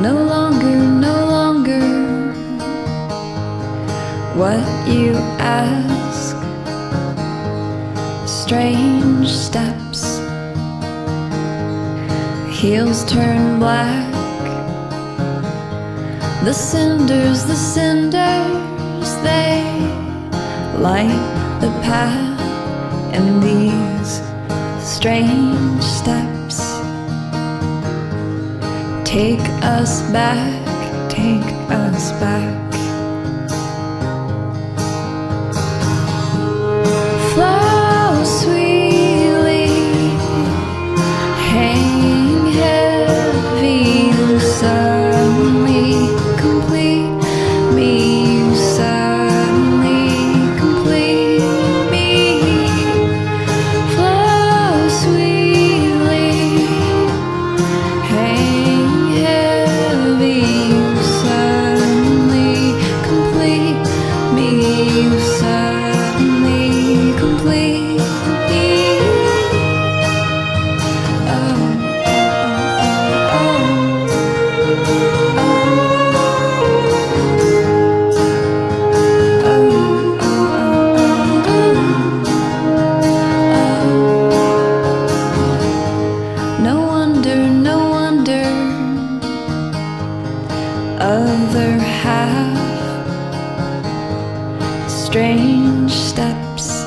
No longer, no longer what you ask. Strange steps, heels turn black. The cinders, the cinders, they light the path in these strange steps. Take us back, take us back. Other half, strange steps,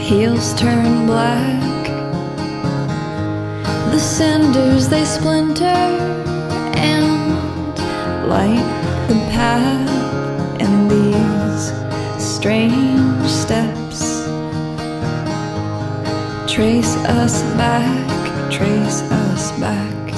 heels turn black, the cinders they splinter and light the path And these strange steps. Trace us back, trace us back.